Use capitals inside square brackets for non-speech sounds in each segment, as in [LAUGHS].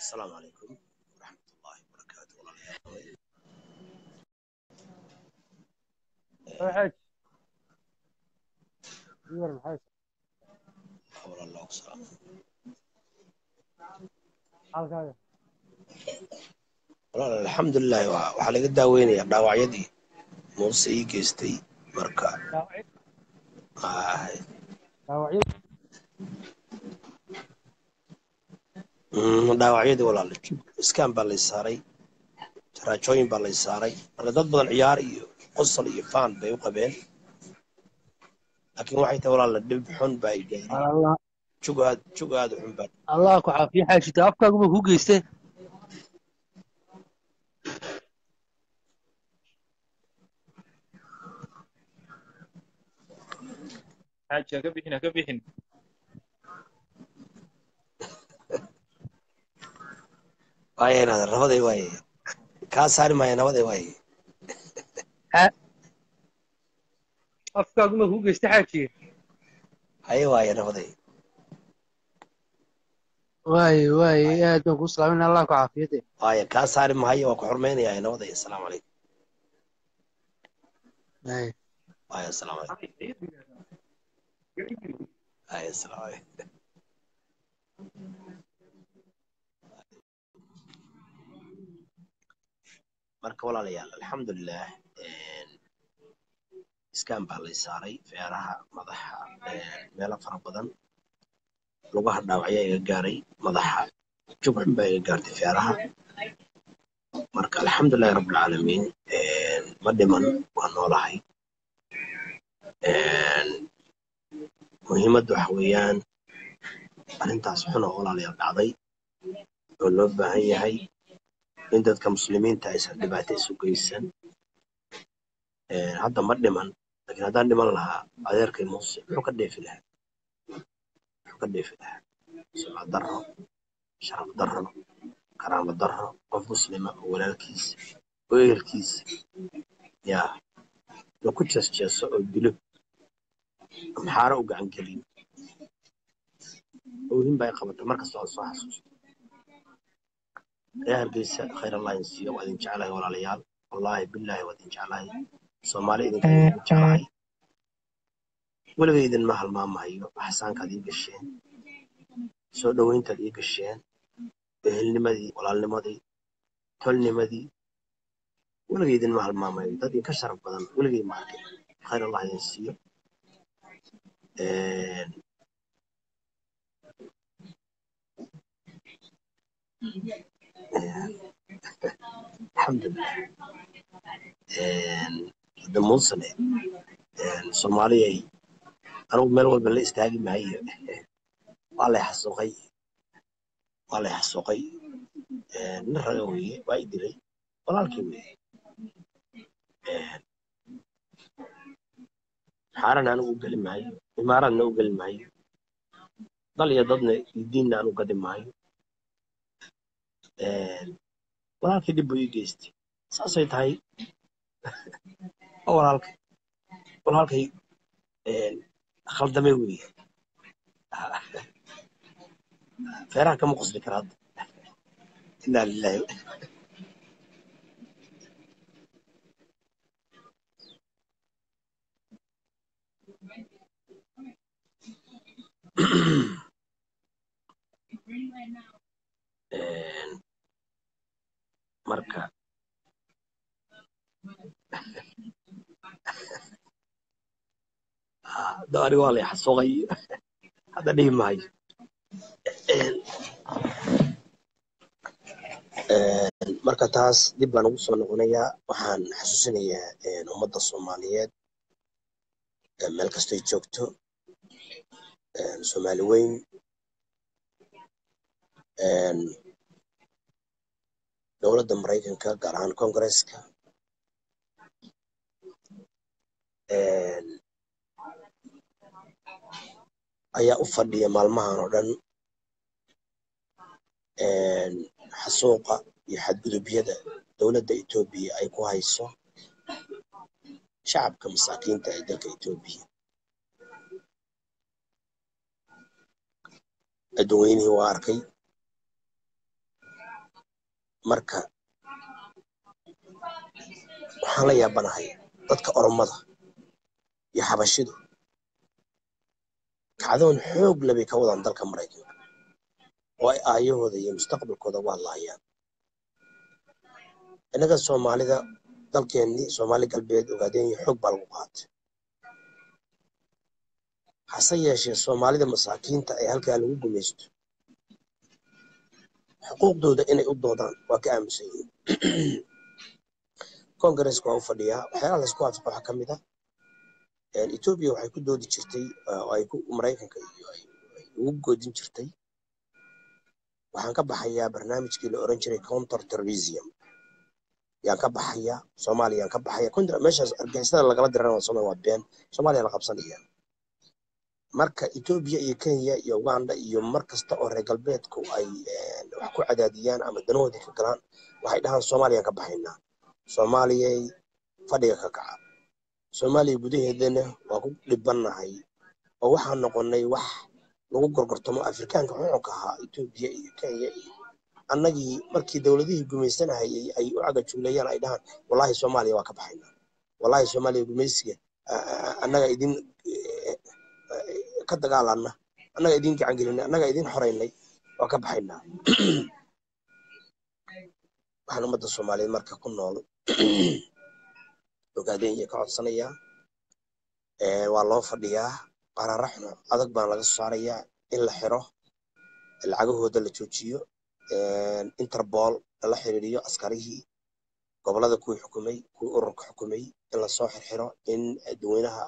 asalaamu calaykum waraxmatullaahi wabarakaatu alxamdulilahi waxaa laga daaweynaya dhaawacyadii muuse ii geystay marka dhaawacyadii walaal iskaan baa lay saaray. Jaraajooyin baa lay saaray. Marka dad badan ciyaar iyo qosol iyo faan bay u qabeen. Laakiin waxay tahay walaal dhib xun baa i gaaray allah jug aad jug aad u xun baa. Allah ku caafiyo xaajita afkaaguma ku geyste xaaji ha ka bixin ha ka bixin waaya inaad nabaday waaye kaa saari maaya nabaday waaye afkaaguma ku geyste xaajiga haye waaye nabaday waaye waaye aad baan kuu salaamin allah ku caafiyo de waaya kaa saari mahayo waa ku xurmaynaya nabaday asalaamu calaykum Waaye. asalaamu calaykum waaya asalaamu calaykum marka walaalayaal alxamdulilah iskaan baa lay saaray feeraha madaxa meelo fara badan. Lugaha dhaawacyaa iga gaaray madaxa jugxun baa iga gaartay feeraha marka alxamdulilahi rabbilcaalamiin ma dhiman waa noolahay. Muhiimadda waxa weeyaan arrintaas xun oo walaalayaal dhacday oo loo baahan yahay in dadka muslimiinta aysan dhibaato isu geysan hadda ma dhiman laakiin haddaan dhiman lahaa adeerkay muuse muxuu ka dheefi lahaa? Muxuu ka dheefi lahaa? Sumcad darro sharaf darro karaamo darro qof muslima oo walaalkiisa oo ehelkiisa yaa la ku jeesjeeso oo dilo maxaara u gacan gelin? Oohin baa i qabata markasta aan soo xasuusto reer hargeysa khayr allah idin siiyo waa idin jeclahay walaalayaal. Wallaahi billaahi waa idin jeclahay. Soomaali idinka idinku jeclahay. Weliga idinma halmaamahayo axsaankaad ii gasheen soo dhoweyntaad ii gasheen ehelnimadii walaalnimadii tolnimadii. Weliga idinma halmaamayo dad idinka sharaf badan weligay ma allah idin siiyo alxamdulilah hadda muusane soomaaliyay anugu meel walba la istaagi maayo waa lay xasuuqay waa lay xasuuqay nin raga weeye waa i dilay walaalkii weeye xaarana anigu u geli maayo imaaraadna u geli maayo dal iyo dadna iyo diinna anu gadi maayo walaalkii dhib buu ii geystay. Saasay tahay. Waa [LAUGHS] walaalkay khaldamay weeye. [LAUGHS] Feeraha kama qosli kara hadda. Inaa lilahi [CLEARS THROAT] marka aniga [LAUGHS] waa xasuuqay. Hadda dhihi maayo marka taas dib baan ugu soo noqonayaa. Waxaan xasuusinayaa ummadda soomaaliyeed. Meel kastoy joogto. Soomaali weyn dowladda maraykanka gaar ahaan kongareska ayaa u fadhiya maalmahan oo dhan xasuuqa iyo xadgudubyada dowladda etoobiya ay ku hayso shacabka masaakiinta ee dalka etoobiya adduunweynihii waa arkay marka waxaan la yaabanahay dadka oromada iyo xabashidu kacdoon xoog labay ka wadaan dalka maraykanka. Oo ay aayahooda iyo mustaqbalkooda u hadlaayaan innaga soomaalida dalkeennii soomaali galbeed ogaadeen iyo xoog baa lagu qaatay. Hase yeeshee soomaalida masaakiinta ee halkaa lagu gumaysto xuquuqdooda inay u doodaan waa ka aamusan yihiin. [CLEARS THROAT] Kongareska waa u fadhiyaa. Waxyaalaha laysku waafaqo waxaa ka mid ah etoobiya waxay ku doodi jirtay maraykanka iyo goodin jirtay. Waxaan ka baxayaa barnaamijkii la oran jiray counter terrorism. Yaan ka baxaya soomaaliya yaan ka baxaya meeshaas argagixisada lagala diran soomaliya waa been. Soomaaliya la qabsanaya marka etoobiya iyo kenya iyo uganda iyo mar kasta oo reer galbeedku ay wax ku cadaadiyaan ama danahoodii ka galaan waxay dhahaan soomaaliyaan ka baxaynaa soomaaliyay fadhiga ka kaca. Soomaaliya gudaheedana waa ku dhibannahay oo waxaan noqonnay wax lagu gorgortamo afrikaanka xuxunka ahaa etoobiya iyo kenya. Iyo annagii markii dowladihii gumaysanahayay ay u cagajuuleeyaan ay dhahaan wallaahi soomaaliya waa ka baxaynaa wallaahi soomaaliya gumaysiga annaga idin ka dagaalanna. Annaga idin gacan gelinay annaga idin xoraynay waa ka baxaynaa [CLEARS THROAT] waxaan ummadda soomaaliyeed marka ku nool [CLEARS THROAT] ogaadeen iyo ka codsanayaa waa loo fadhiyaa qarara xuno adag baan laga soo saarayaa in la xiro lacagahooda la joojiyo interpol lala xiriiriyo askarihii gobollada kuwii xukumay kuwii ururka xukumay in la soo xirxiro in dadweynaha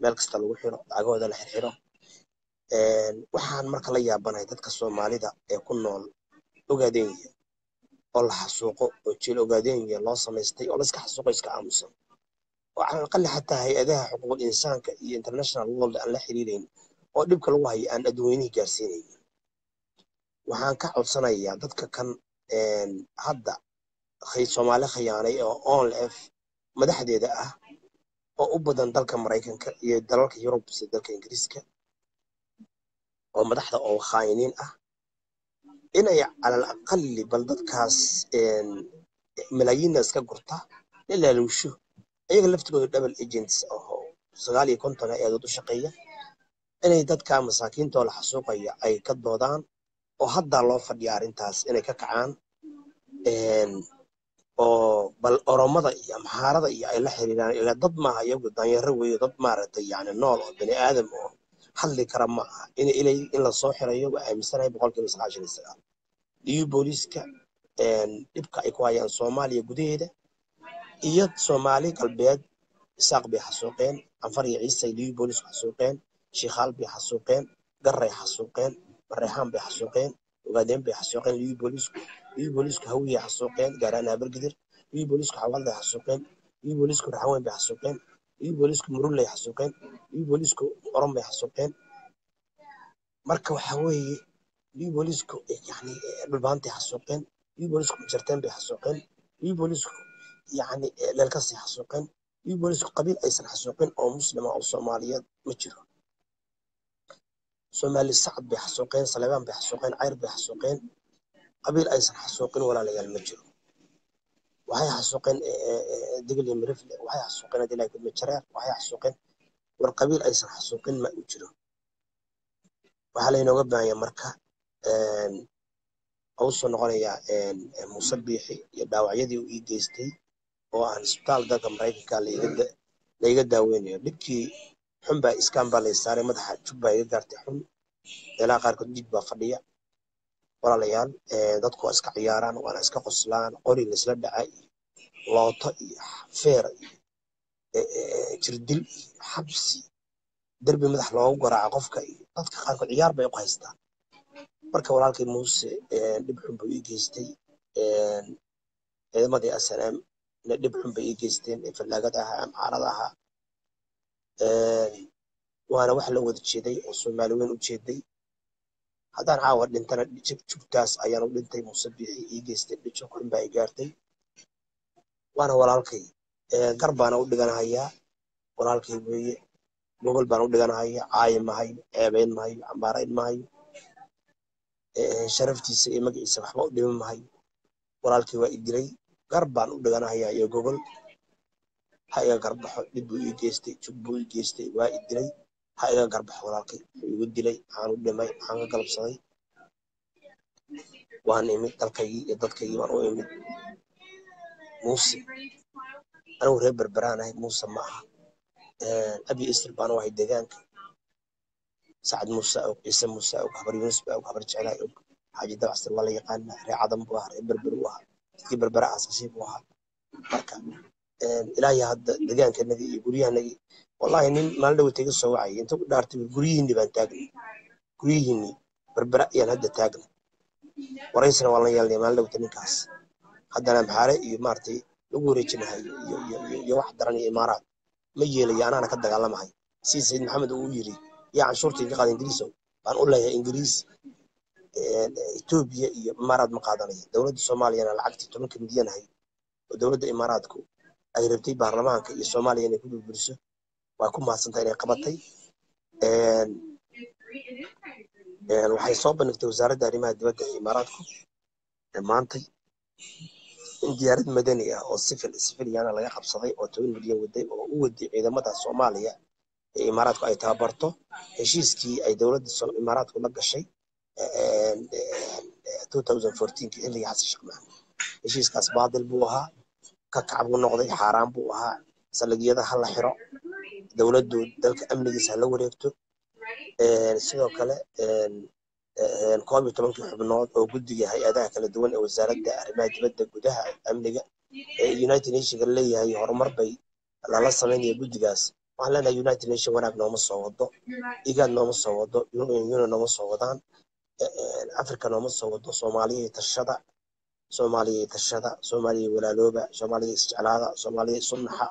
meel kasta lagu xiro lacagahooda la xirxiro. Waxaan marka la yaabanahay dadka soomaalida ee ku nool ogaadeenya oo la xasuuqo oo jeel ogaadeenya loo samaystay oo layska xasuuqo iska aamusan. Oo cala aqali xataa hay'adaha xuquuqul insaanka iyo international world aan la xiriirayn oo dhibka lagu hayo aan dadweynihii gaarsiinaynin. Waxaan ka codsanayaa dadka kan hadda soomaali khiyaanay oo onlf madaxdeeda ah oo u badan dalka maraykanka iyo dalalka yurub sida dalka ingiriiska oo madaxda oo khaayiniin ah inay calal aqali bal dadkaas malaayiinna iska gurta la laaluusho ayaga laftigooda double agents oo sagaal iyo konton eedood u shaqeeya inay dadka masaakiintoo la xasuuqaya ay ka doodaan oo haddaa loo fadhiya arrintaas inay ka kacaan oo bal oromada iyo amxaarada iyo ay la xiriiraan ilaa dad maaha iyagu danyaro weeye dad maaragtay yani nool oo bani aadam oo hadli kara ma aha. In ilay in la soo xirayo waa aaminsanahay boqolkiiba sagaashan iyo sagaal. Iyo booliiska dhibka ay ku hayaan soomaaliya gudaheeda iyo soomaali galbeed isaaq bay xasuuqeen anfar iyo ciisay liyu boolisku xasuuqeen shiikhaal bay xasuuqeen garay xasuuqeen mareexaan bay xasuuqeen ogaadeen bay xasuuqeen liyu boolisku liyu boolisku hawiyay xasuuqeen gaaraan habargidir liyu boolisku xawaalday xasuuqeen liyu boolisku raxweyn bay xasuuqeen liyu boolisku murullay xasuuqeen liyu boolisku oron bay xasuuqeen marka waxa weeye liyu boolisku yani dhulbaantay xasuuqeen liyu boolisku jarteen bay xasuuqeen liyu boolisku yani leelkasay xasuuqeen liyu boolisku qabiil aysan xasuuqin oo muslima oo soomaaliyeed ma jiro. Soomaali sacad bay xasuuqeen saleebaan bay xasuuqeen cayr bay xasuuqeen qabiil aysan xasuuqin walaalayaal ma jiro. Waxay xasuuqeen digil iyo waxay xasuuqeen adilahi kudma waxay xasuuqeen war qabiil aysan xasuuqin ma u jiro. Waxaa laynooga baahanya marka u soo noqonayaa muuse biixi iyo dhaawacyadii uu ii geystay oo aan isbitaal dalka maraykanka laiga daaweynayo. Dhibkii xun baa iskaan baa lay madaxa jug baa iga gaartay xun. Meelaha qaarkood dhiig baa fadhiya walaalayaal dadku iska ciyaaraan waana iska qoslaan qori laisla dhaca iyo looto iyo feer iyo jirdil iyo xabsi. Derbi madax loogu garaaco qofka iyo dadka qaarkood ciyaar bay u haystaan. Marka walaalkay muuse dhib xun buu ii geystay ciidamadii asnam dhib xun bay ii geysteen ee fallaagada ahaa amxaarada ahaa. Waana wax la wada jeeday oo soomaali weyn u jeeday haddaan caawa dhintana ayaan u dhintay muuse biixi ii geystay dhijog xun baa i gaartay. Waana walaalkay gar baana u dhiganahayaa walaalkay weeye. Gogol baan u dhiganahaya caayi mahayo ceebayn mahayo cambaarayn mahayo sharaftiisa iyo magaciisa waxba u dhiman mahayo walaalkii waa i dilay gar baan u dhiganahayaa iyo gogol. Ha iga garbaxo dhib buu ii geystay jug buu ii geystay waa i dilay ha iga garbaxo walaalkay wuxuu igu dilay waxaan u dhimay waxaan galabsaday. Waan imid dalkaygii iyo dadkaygii baan u imid. Muuse anigu reer berberaanahay muuse ma aha. Abi istir baan u ahay deegaanka. Sacad muuse og ciise muuse og habar yunus baa og habar jeclaa og xaaji dabacsan waa la yaqaana reer cadan buu ahaa reer berber u ahaa dadkii berbera asaasii buu ahaa. Marka ilaahay hadda deegaankanagii iyo guryahanagii wallahi nin maalin iga soo wacayay. Inta ku dhaartay guryihiinni baan taagnay guryihiinni berbera ayaan hadda taagnay waraysana waan la yeelnay maalin ninkaas. Haddana maxaale iyo maaragtay lagu wareejinahay iyo wax daran iyo imaaraad. Ma yeelayo anaana ka dagaalamahay. Si sayid maxamed uu yiri yaa canshuurta iga qaada ingiriisow baan u leeyahay ingiriis etoobiya iyo imaaraad ma qaadanaya. Dowladda soomaaliyana lacagtii tobanka milyan ahay oo dowladda imaaraadku ay rabtay baarlamaanka iyo soomaaliya inay ku burburiso waa ku mahadsantahay inay qabatay waxay soo bandhigtay wasaaradda arrimaha dibadda ee imaaraadku. Maantay in diyaarad madani ah oo sifil sifiliyana laga qabsaday oo toban milyan waday oo u waday ciidamada soomaaliya ee imaaraadku ay tababarto heshiiskii ay dowladda imaaraadku la gashay xilligii xasan sheekh maxamed. Heshiiskaas baadil buu ahaa ka kac buu noqday xaaraan buu ahaa saldhigyada ha la xiro dowladdu dalka amnigiisa ha la wareegto sidoo kale koob iyo tobankii xubnood oo guddiga hay'adaha kala duwan ee wasaaradda arrimaha dibadda gudaha amniga ee united nationka leeyahay horumar bay lala samaynaya guddigaas. Waxaan leenahay united nation wanaag nooma soo wado igaad nooma soo wado union nooma soo wadaan africa nooma soo wado soomaaliya tashada soomaaliya tashada soomaaliya walaalooba soomaaliya isjeclaada soomaaliya isu naxa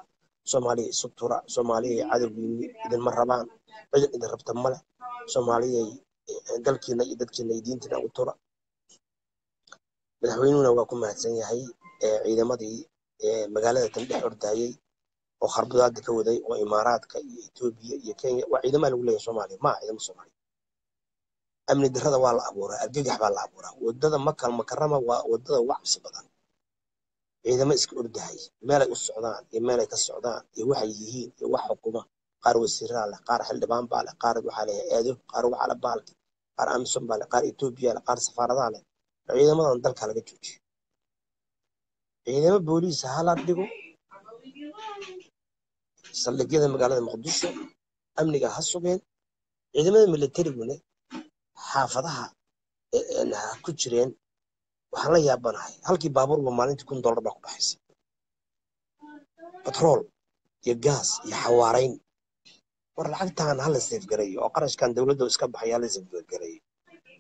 soomaaliya isu tura soomaaliya cadowgiini idinma rabaan cidan idin rabta male soomaaliyay dalkiina iyo dadkiina iyo diintiina u tura madaxweynuhuna waa ku mahadsan yahay ciidamadii magaalada tan dhex ordayay oo kharbadaada ka waday oo imaaraadka iyo etoobiya iyo kenya. Waa ciidamaha lagu leeyahay soomaaliya maa ciidamo soomaaliya amni darrada waa la abuuraa argagax baa la abuuraa. Wadada makal makarama waa waddada ugu cabsi badan ciidamo iska ordahay meelay u socdaan iyo meelay ka socdaan iyo waxay yihiin iyo wax xukuma. Qaar wasiiraa leh qaar xildhibaan baa leh qaar waxaa leh eedo qaar waxaa leh baalki qaar amisom baa leh qaar etoobiya leh qaar safaaradaa leh. Ciidamadan dalka laga joojiyo. Ciidamo booliis hala dhigo. Saldhigyada magaalada muqdisho amniga ha sugeen. Ciidamada militariguna xaafadaha ha ku jireen waxaan la yaabanahay. Halkii baabuurba maalintii kun dollar baa ku baxaysa batrool iyo gaas iyo xawaarayn. War lacagtan hala seefgareeyo oo qarashkan dowladda iska baxay hala seefgareeyo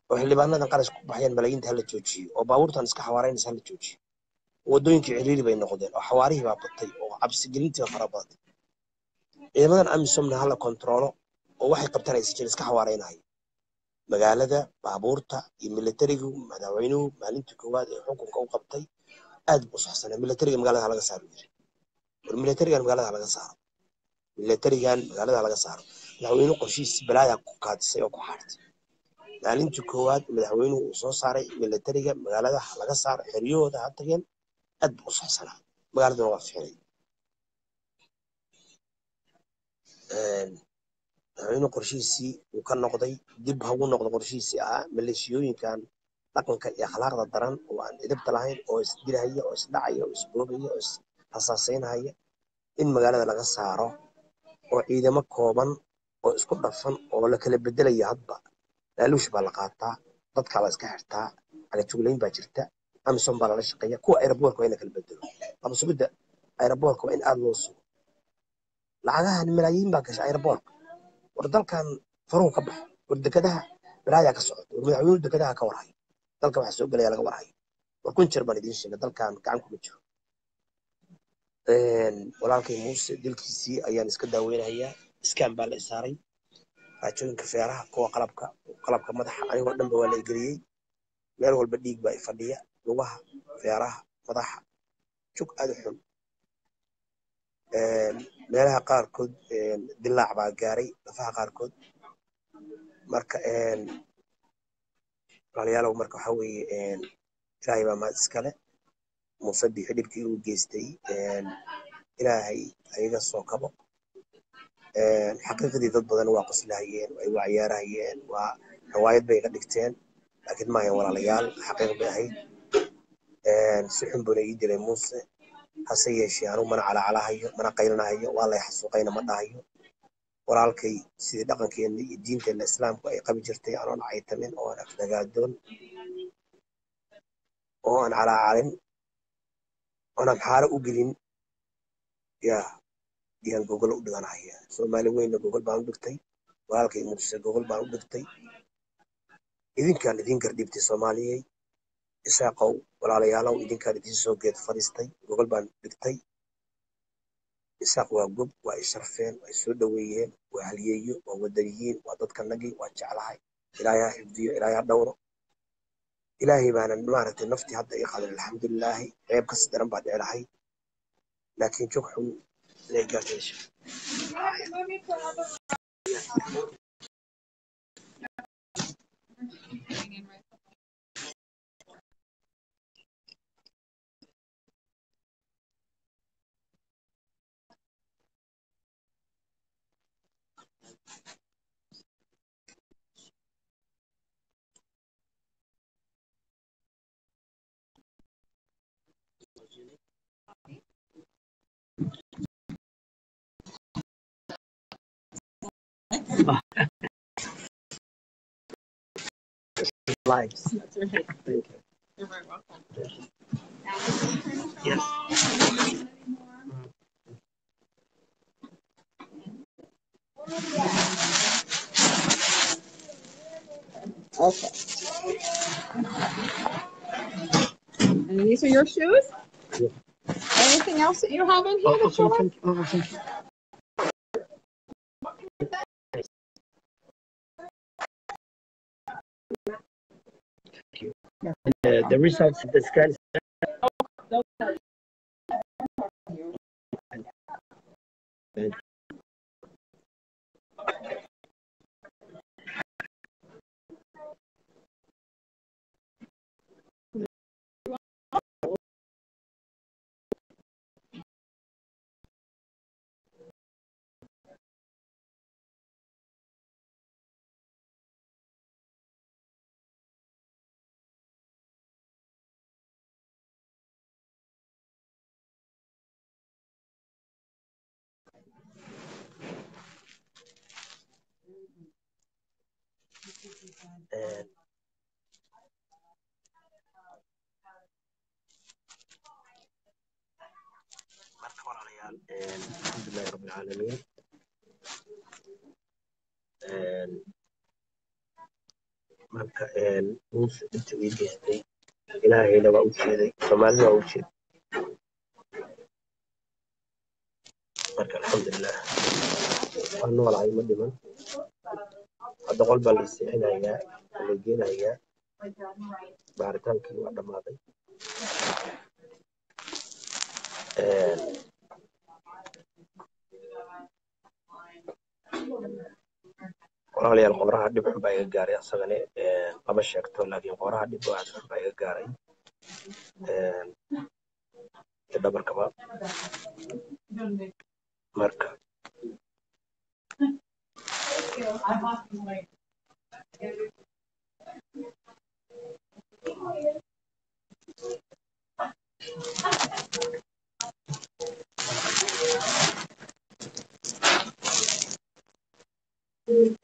oo xildhibaanadan qarash ku baxayaan malaayiinta hala joojiyo oo baabuurtan iska xawaaraynaysa hala joojiyo. Wadooyinkii ciriiri bay noqdeen oo xawaarihii baa batay oo cabsigelintii baa fara badatay ciidamadan amisomna hala kontroolo oo waxay qabtaan aysan iska xawaaraynayo magaalada baabuurta iyo militarigu madaxweynuhu maalintii koowaad ee xukunka u qabtay aad buu saxsanaa militariga magaalada ha laga saaro yiri. War militarigan magaalada ha laga saaro. Militarigan magaalada ha laga saaro. Madaxweynuhu qorshihiisi balaaya ku kaadisay oo ku xaartay. Maalintii koowaad madaxweynuhu uu soo saaray militariga magaalada ha laga saaro xeryahooda ha tageen aad buu u saxsanaa. Waa ficnay madaxweynuhu qorshihiisii uu ka noqday dib hagu noqdo qorshihiisii ahaa maleeshiyooyinkan dhaqanka iyo akhlaaqda daran oo aan edabta lahayn oo isdilahaya oo isdhacaya oo isboogaya oo israsaasaynahaya in magaalada laga saaro oo ciidamo kooban oo isku dhafan oo la kala bedelaya hadba. Laaluush baa la qaataa dadkaa la iska xirtaa cagajuglayn baa jirta amisom baa lala shaqeeya kuwa aeroboorka waa in la kala bedelo ama sugidda waa in aad loo sugo. Lacagahan malaayiin baa gasha aeroboorka war dalkan faruhu ka baxo war dekadaha balaayaa ka socota war madaxweynuhu dekadaha ka warhayo dalka waxa soo gelaya laga warhayo war kun jeer baan idiin sheegay dalkan gacan kuma jiro. Walaalkay muuse dilkiisii ayaan iska daaweynayaa. Iskaan baa la isaaray raajooyinka feeraha kuwa qalabka qalabka madaxa anigoo dhanba waa la igeliyey meel walba dhiig baa ifadhiya lugaha feeraha madaxa. Jug aad u xun meelaha qaarkood dilaac baa gaaray lafaha qaarkood. Marka walaalayaalow marka waxa weeye ilaahay baa mahad iskale muuse bixi dhibkii uu geystay ilaahay ayaga soo kabo. Xaqiiqdii dad badan waa qoslahayeen ay waa ciyaarahayeen waa riwaayad bay iga dhigteen. Laakiin maayan walaalayaal xaqiiq bay ahayd. Si xun buna ii dilay muuse hase yeeshee anugu mana calacalahayo mana qaylanahayo waa lay xasuuqayna ma dhahayo. Walaalkay sidii dhaqankeena iyo diinteenna islaamku ay qabi jirtay anoon caytamin oo aan afdagaadoon oo aan calaacalin oonaan xaaro u gelin yaa yaan gogol u dhiganahaya soomaali weynna gogol baan u dhigtay walaalkay muuse gogol baan u dhigtay. Idinkaan idin gardhibtay soomaaliyey isaaqow walaalayaalow idinkaan idin soo geed fadhiistay gogol baan dhigtay. Isaaq waa gob waa ay sharfeen waa ay soo dhoweeyeen waa halyeeyo waa wadaniyiin waa dadkanagii waa jeclahay. Ilaahay ha xifdiyo ilaahay ha dhowro. Ilaahay baanan maaragtay naftii hadda ii qadan alxamdulilaahi ceeb kasi daran baa dheerahay laakiin jog xun inay gaartayso lives. That's right. Thank you. You're very welcome. Yes. Okay. And these are your shoes? Yeah. Anything else that you have in here Oh, that you like? Thank you. Oh, thank you. Uh, the results of the scan. And een, alxamdulilahi rabbi alcaalamiin Een, marka muuse inta ii geystay ilaahayna waa u jeeday soomaalina waa u jeeday marka alxamdulilah waa noolahay ma dhiman hadda qol baa la seexinayaa waa la geenayaa baaritaankii waa dhammaaday Een, walaalayaal qoraha dhib xun baa iga gaaray asagane een, lama sheegto laakiin qoraha dhib aad xun baa iga gaaray. Dhabarkaba marka Thank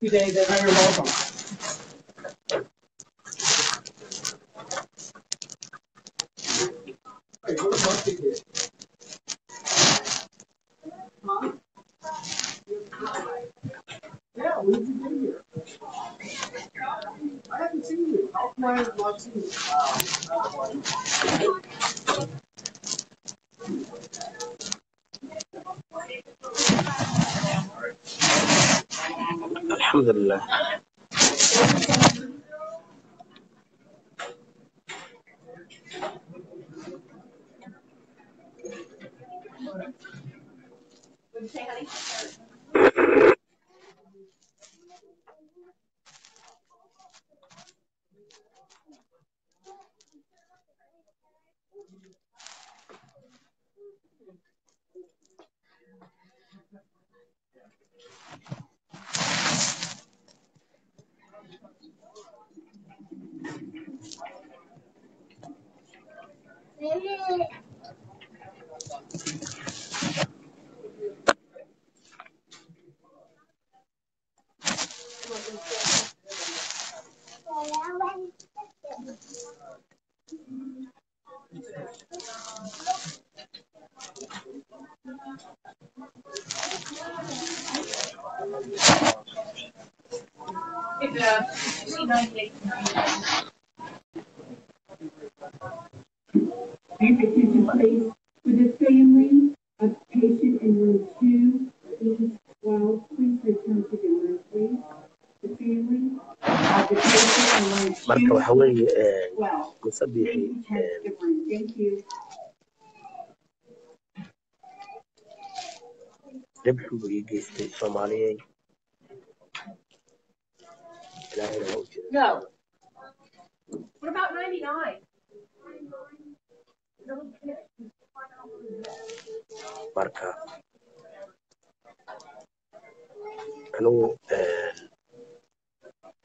you, David. You're welcome. Yeah, we can be here. Seen you. Hello. Room, thank you. dhib xun buu ii geystay soomaaliyey ilaahayna waa u jira No. What about ninety-nine? marka anigu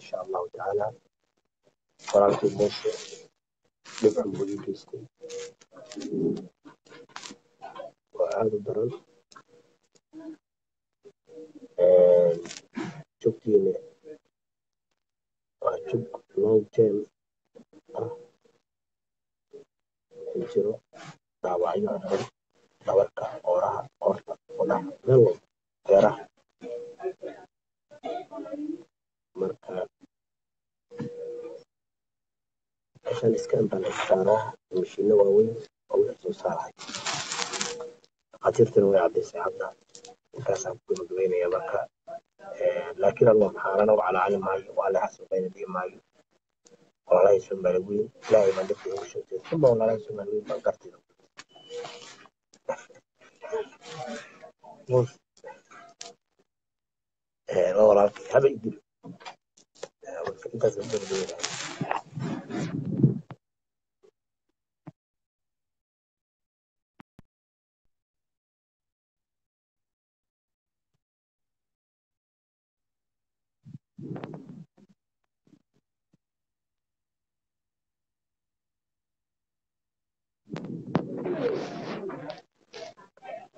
insha allahu tacaala qoraalkii meesha dhib xun buu ii geystay waa aada u daran jugtiina waa jug long term ah. Jiro dhaawacyo xun dhabarka ooraha qoorta qodaha meel walba beeraha meeshaan iska intaan saaraa mashiino waaweyn oo wax soo saarahay dhakhaatiirtuna way caddaysay hadda intaasaan ku gabagabeynaya marka. Laakiin allah maxaanana u calaacali maayo waa la xasuuqayna dhihi maayo. Walaalahay soomaali weyn ilaahay baan dhibka igu sheegtay. Uma walaalahay soomaali weyn baan gartida [LAUGHS] Eh, waa walaalkay haba idil Eh, marka intaasaan ku gabagabeynaya I appreciate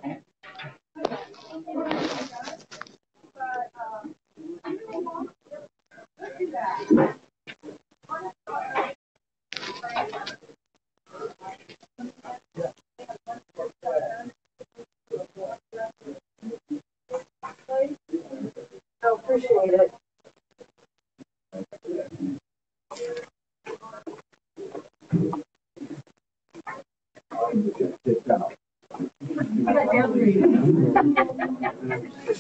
it. I got down for you. I appreciate it.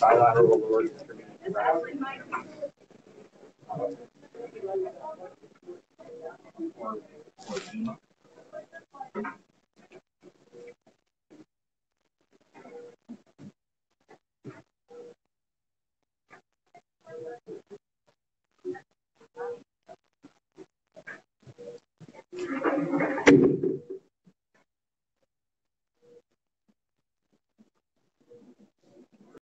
Bilateral